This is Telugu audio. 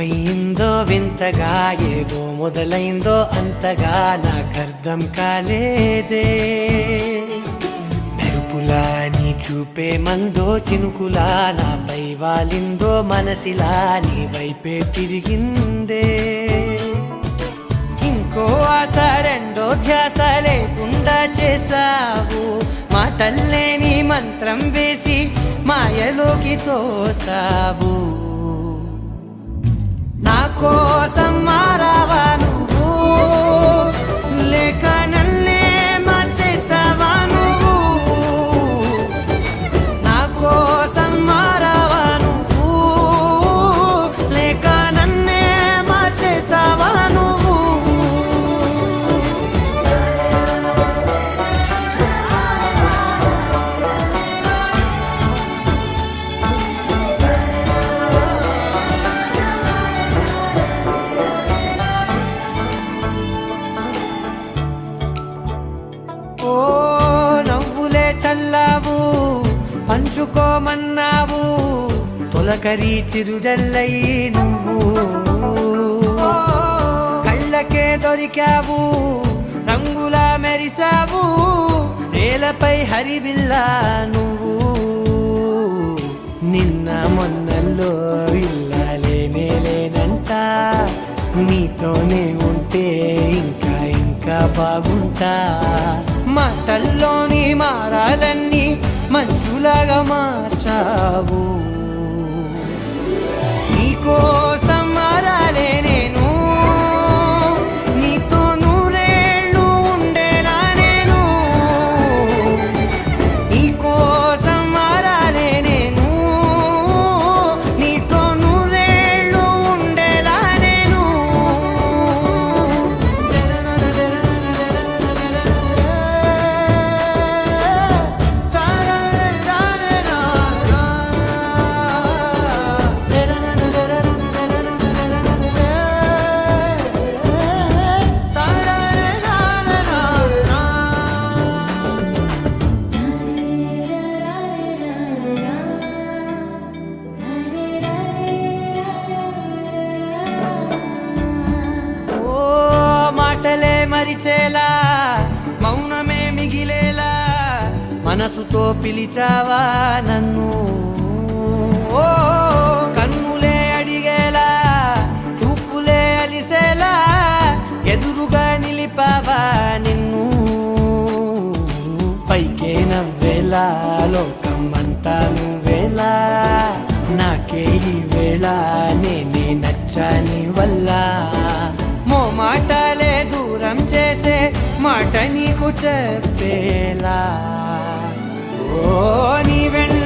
వింతగా ఏదో మొదలైందో అంతగా నాకర్థం కాలేదే. మెరుపులా నీ చూపే మందో చినుకులా నాపై వాలిందో మనసిలా నీ వైపే తిరిగిందే. ఇంకో ఆశ రెండో ధ్యాస లేకుండా చేసావు మాటల్లేని మంత్రం వేసి మాయలోకి తోసావు. నా కోసం ఓ నవ్వులే చల్లావు పంచుకోమన్నావు తొలకరి చిరుజల్లై నువ్వు. కళ్ళకే దొరికావు రంగులా మెరిసావు నేలపై హరివిల్లా నువ్వు. నిన్న మొన్నల్లో ఇల్లాలేనే లేనంట నీతోనే ఉంటే ఇంకా ఇంకా బాగుంటా. మాటల్లోని మారాలన్నీ మంచులాగా మార్చావు. మనసుతో పిలిచావా నన్ను? ఓ కన్నులే అడిగేలా చూపులే అలిసేలా ఎదురుగా నిలిపావా నిన్ను? పైకే నవ్వేలా లోకం అంతా నువ్వేలా నాకే ఈ వేళ నేనే నచ్చని వల్ల. మో మాటలే దూరం చేసే మాట నీకు చెప్పేలా. Oh, even